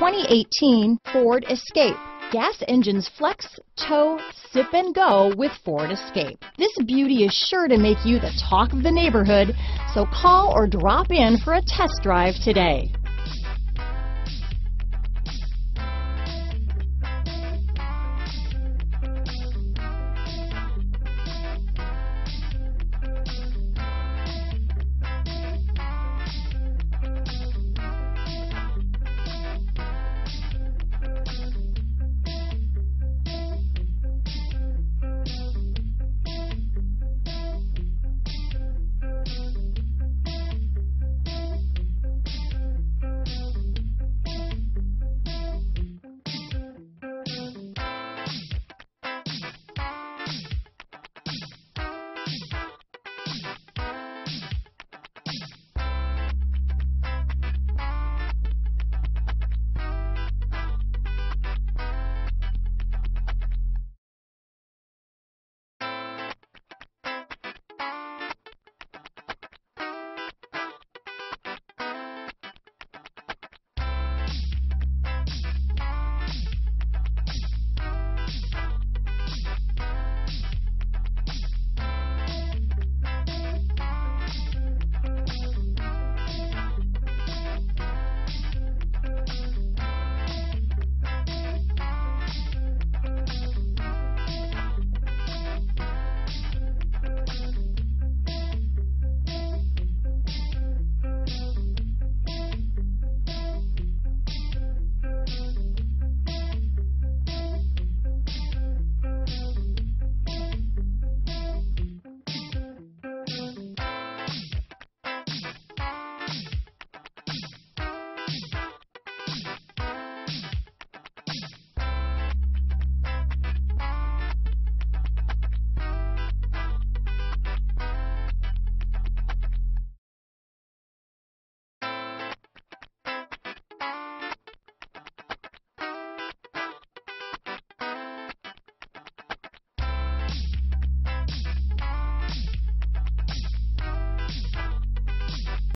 2018 Ford Escape. Gas engines flex, tow, sip and go with Ford Escape. This beauty is sure to make you the talk of the neighborhood, so call or drop in for a test drive today.